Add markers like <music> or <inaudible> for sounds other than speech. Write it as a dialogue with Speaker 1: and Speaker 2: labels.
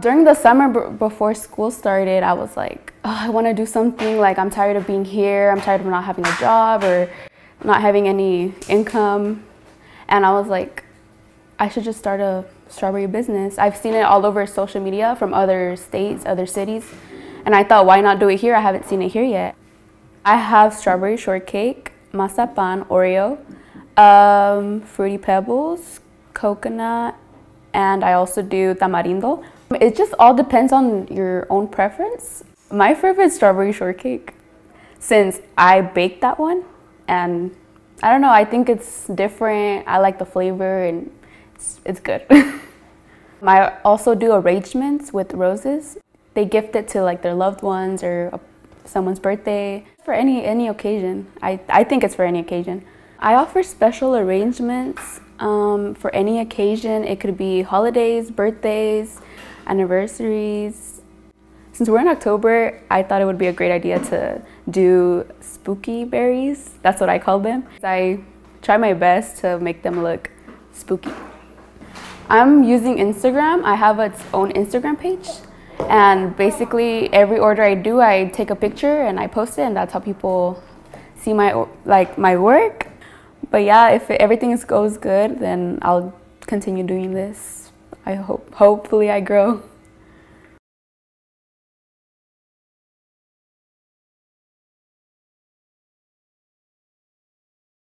Speaker 1: During the summer before school started, I was like, oh, I want to do something. Like, I'm tired of being here. I'm tired of not having a job or not having any income. And I was like, I should just start a strawberry business. I've seen it all over social media from other states, other cities. And I thought, why not do it here? I haven't seen it here yet. I have strawberry shortcake, mazapan, Oreo, um, fruity pebbles, coconut, and I also do tamarindo. It just all depends on your own preference. My favorite is strawberry shortcake since I baked that one and I don't know, I think it's different. I like the flavor and it's, it's good. <laughs> I also do arrangements with roses. They gift it to like their loved ones or someone's birthday for any any occasion. I, I think it's for any occasion. I offer special arrangements um, for any occasion. It could be holidays, birthdays, anniversaries. Since we're in October, I thought it would be a great idea to do spooky berries. That's what I call them. I try my best to make them look spooky. I'm using Instagram. I have its own Instagram page. And basically every order I do, I take a picture and I post it and that's how people see my like my work. But yeah, if everything goes good, then I'll continue doing this. I hope hopefully I grow.